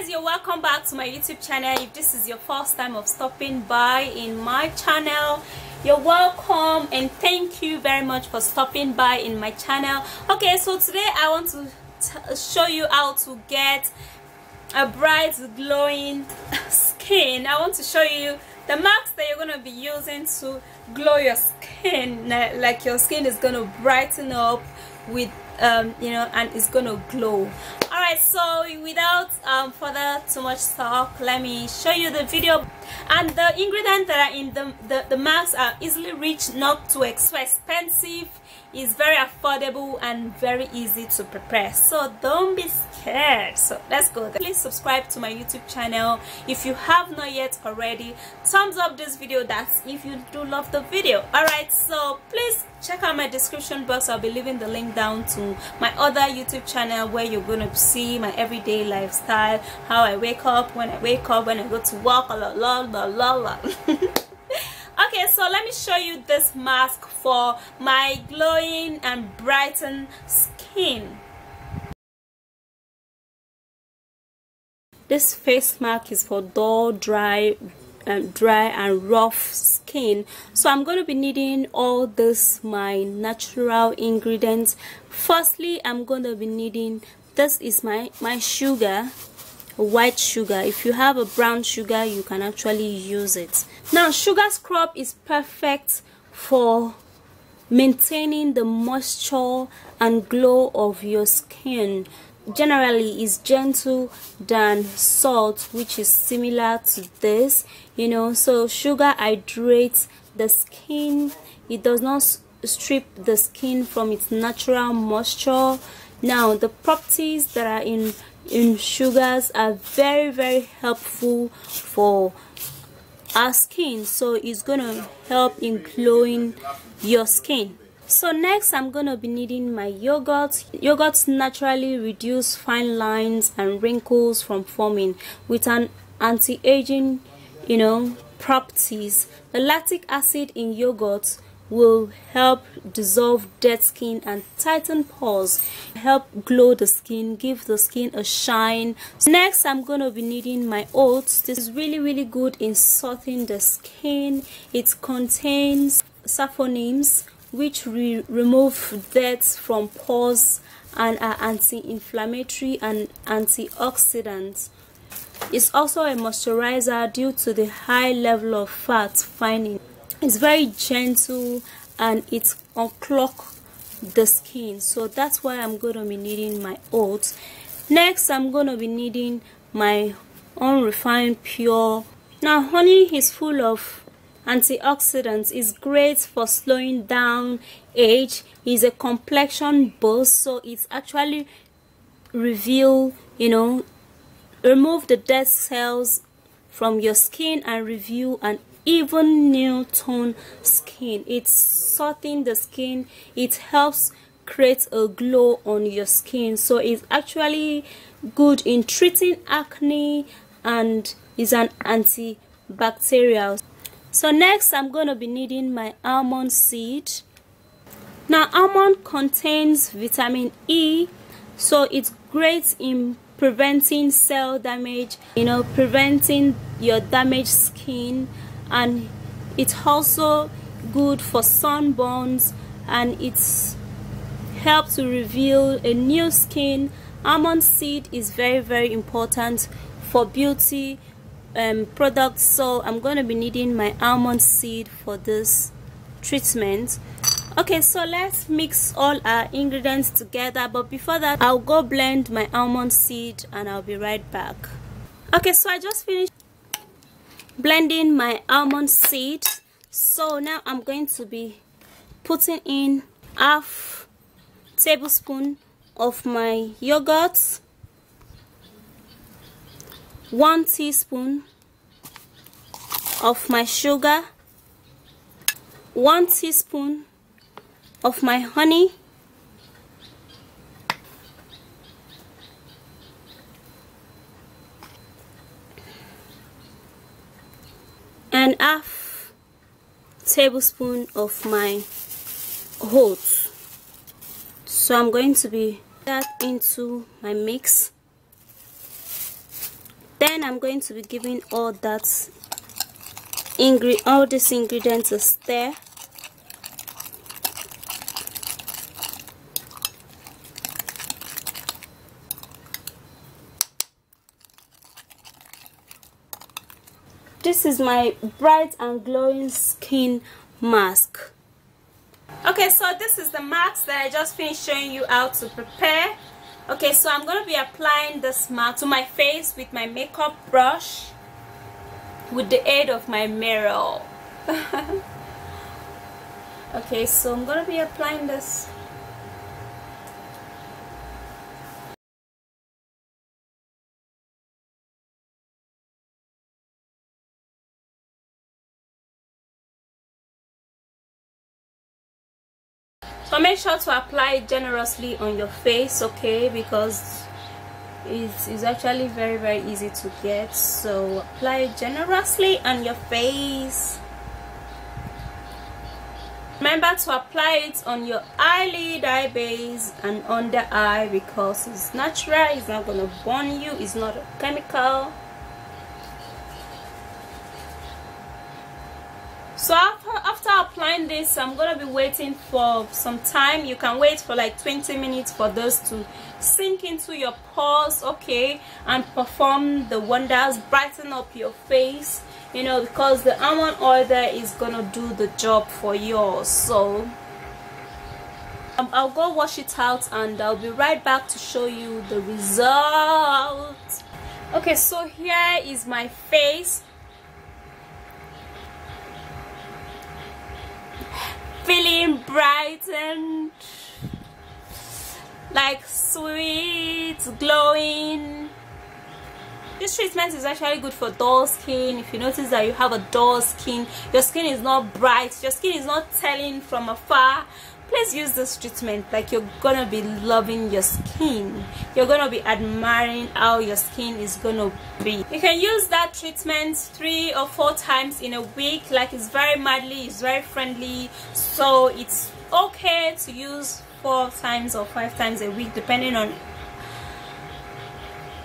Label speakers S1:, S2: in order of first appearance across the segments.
S1: guys you're welcome back to my youtube channel. If this is your first time of stopping by in my channel you're welcome and thank you very much for stopping by in my channel. Okay so today i want to show you how to get a bright glowing skin. I want to show you the marks that you're going to be using to glow your skin. Like your skin is going to brighten up with um, you know and it's gonna glow right so without um, further too much talk let me show you the video. And the ingredients that are in the the, the are easily reached not too expensive is very affordable and very easy to prepare. So don't be scared. So let's go please subscribe to my youtube channel if you have not yet already. Thumbs up this video. That's if you do love the video. All right. So please check out my description box. I'll be leaving the link down to my other youtube channel where you're to see my everyday lifestyle how i wake up when i wake up when i go to work la la la la la okay so let me show you this mask for my glowing and brightened skin. This face mask is for dull dry um, dry and rough skin. So i'm going to be needing all this my natural ingredients. Firstly i'm going to be needing this is my my sugar white sugar. If you have a brown sugar you can actually use it now sugar scrub is perfect for maintaining the moisture and glow of your skin. Generally is gentle than salt which is similar to this you know. So sugar hydrates the skin. It does not strip the skin from its natural moisture. Now the properties that are in in sugars are very very helpful for our skin so it's gonna help in glowing your skin. So next i'm gonna be needing my yogurt. Yogurts naturally reduce fine lines and wrinkles from forming with an anti-aging you know properties. The lactic acid in yogurt will help dissolve dead skin and tighten pores help glow the skin give the skin a shine. Next i'm going to be needing my oats. This is really really good in soothing the skin. It contains saponins which re remove dirt from pores and are anti-inflammatory and antioxidants it's also a moisturizer due to the high level of fat finding it's very gentle and it unclog the skin. So that's why i'm going to be needing my oats. Next i'm going to be needing my unrefined pure. Now honey is full of antioxidants. Is great for slowing down age. Is a complexion boost so it's actually reveal you know remove the dead cells from your skin and review an even new tone skin. It's softens the skin. It helps create a glow on your skin. So it's actually good in treating acne and is an antibacterial. So next i'm going to be needing my almond seed. Now almond contains vitamin e so it's great in preventing cell damage you know preventing your damaged skin and it's also good for sunburns and it's helps to reveal a new skin. Almond seed is very very important for beauty um, products. So I'm to be needing my almond seed for this treatment. Okay so let's mix all our ingredients together. But before that I'll go blend my almond seed and I'll be right back. Okay so I just finished blending my almond seed. So now I'm going to be putting in half tablespoon of my yogurt one teaspoon of my sugar one teaspoon of my honey and half tablespoon of my oats. So I'm going to be that into my mix. Then i'm going to be giving all that ingre all these ingredients a stir this is my bright and glowing skin mask. Okay so this is the mask that I just finished showing you how to prepare. Okay so I'm going to be applying this mask to my face with my makeup brush with the aid of my mirror. Okay so I'm to be applying this so make sure to apply it generously on your face okay? Because it's, it's actually very very easy to get. So apply it generously on your face. Remember to apply it on your eyelid eye base and under eye because it's natural it's not gonna burn you it's not a chemical so after, after applying this i'm gonna be waiting for some time. You can wait for like 20 minutes for those to sink into your pores okay and perform the wonders brighten up your face you know because the almond oil there is gonna do the job for yours so um, I'll go wash it out and I'll be right back to show you the result. Okay so here is my face feeling bright and like sweet glowing. This treatment is actually good for dull skin. If you notice that you have a dull skin your skin is not bright your skin is not telling from afar please use this treatment like you're gonna be loving your skin. You're gonna be admiring how your skin is gonna be. You can use that treatment three or four times in a week. Like it's very madly it's very friendly. So it's okay to use four times or five times a week depending on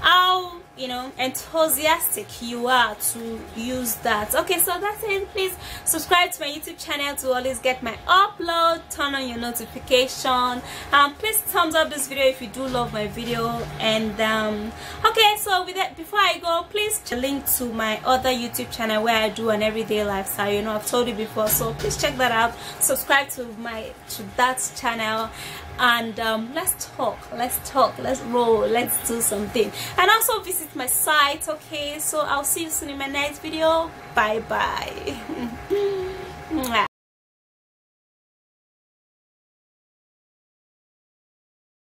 S1: how you know enthusiastic you are to use that. Okay so that's it. Please subscribe to my youtube channel to always get my upload turn on your notification. Um please thumbs up this video if you do love my video. And um okay so with that before i go please link to my other youtube channel where i do an everyday lifestyle. You know i've told you before so please check that out. Subscribe to my to that channel and um, let's talk let's talk let's roll let's do something. And also visit my site okay? So i'll see you soon in my next video. Bye bye